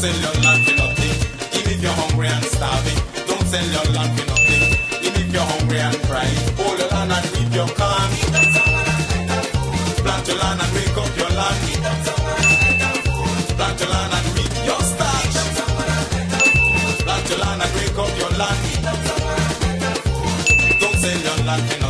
sell your land for nothing. Even if you're hungry and starving, don't sell your land for nothing. Even if you're hungry and crying, hold your land and reap your corn. Plant your land and wake up your land. Plant your land and reap your starch. Plant your land and wake up your land. Don't sell your land for nothing.